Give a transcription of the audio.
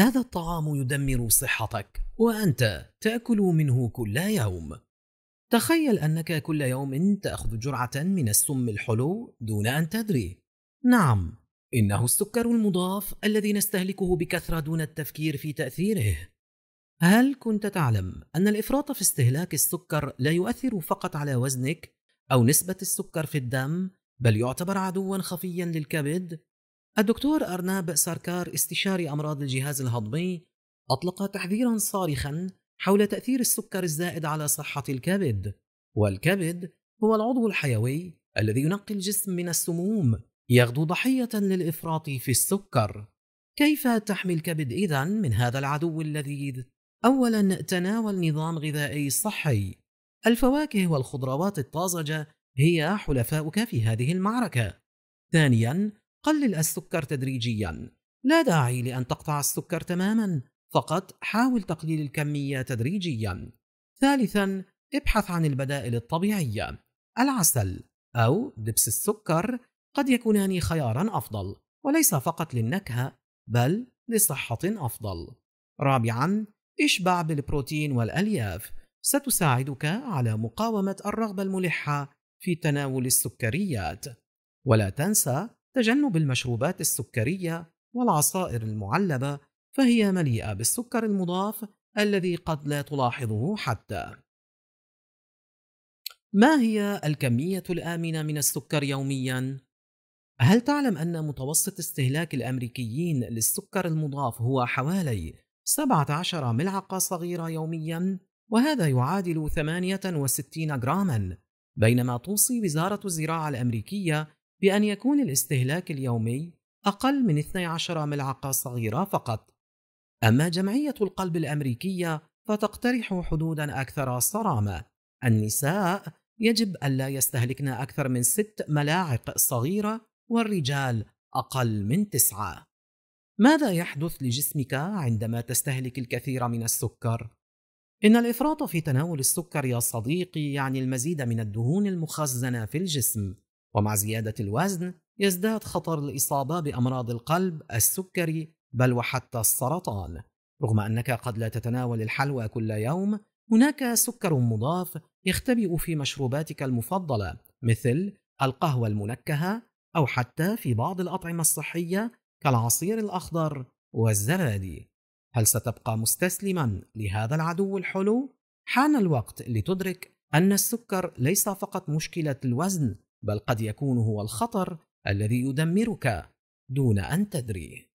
هذا الطعام يدمر صحتك وأنت تأكل منه كل يوم. تخيل أنك كل يوم تأخذ جرعة من السم الحلو دون أن تدري. نعم إنه السكر المضاف الذي نستهلكه بكثرة دون التفكير في تأثيره. هل كنت تعلم أن الإفراط في استهلاك السكر لا يؤثر فقط على وزنك أو نسبة السكر في الدم بل يعتبر عدوا خفيا للكبد؟ الدكتور أرناب ساركار استشاري أمراض الجهاز الهضمي أطلق تحذيرا صارخا حول تأثير السكر الزائد على صحة الكبد والكبد هو العضو الحيوي الذي ينقي الجسم من السموم يغدو ضحية للإفراط في السكر كيف تحمي الكبد إذا من هذا العدو اللذيذ؟ أولا تناول نظام غذائي صحي الفواكه والخضروات الطازجة هي حلفاؤك في هذه المعركة ثانيا قلل السكر تدريجيا. لا داعي لأن تقطع السكر تماما. فقط حاول تقليل الكمية تدريجيا. ثالثا ابحث عن البدائل الطبيعية. العسل أو دبس السكر قد يكونان خيارا أفضل وليس فقط للنكهة بل لصحة أفضل. رابعا اشبع بالبروتين والألياف. ستساعدك على مقاومة الرغبة الملحة في تناول السكريات. ولا تنسى تجنب المشروبات السكرية والعصائر المعلبة فهي مليئة بالسكر المضاف الذي قد لا تلاحظه حتى. ما هي الكمية الآمنة من السكر يومياً؟ هل تعلم أن متوسط استهلاك الأمريكيين للسكر المضاف هو حوالي 17 ملعقة صغيرة يومياً؟ وهذا يعادل 68 جراما بينما توصي وزارة الزراعة الأمريكية بأن يكون الاستهلاك اليومي أقل من 12 ملعقة صغيرة فقط. أما جمعية القلب الأمريكية فتقترح حدودا أكثر صرامة. النساء يجب ألا يستهلكن أكثر من ست ملاعق صغيرة والرجال أقل من تسعة. ماذا يحدث لجسمك عندما تستهلك الكثير من السكر؟ إن الإفراط في تناول السكر يا صديقي يعني المزيد من الدهون المخزنة في الجسم. ومع زيادة الوزن يزداد خطر الإصابة بأمراض القلب السكري بل وحتى السرطان رغم أنك قد لا تتناول الحلوى كل يوم هناك سكر مضاف يختبئ في مشروباتك المفضلة مثل القهوة المنكهة أو حتى في بعض الأطعمة الصحية كالعصير الأخضر والزبادي هل ستبقى مستسلما لهذا العدو الحلو؟ حان الوقت لتدرك أن السكر ليس فقط مشكلة الوزن بل قد يكون هو الخطر الذي يدمرك دون أن تدري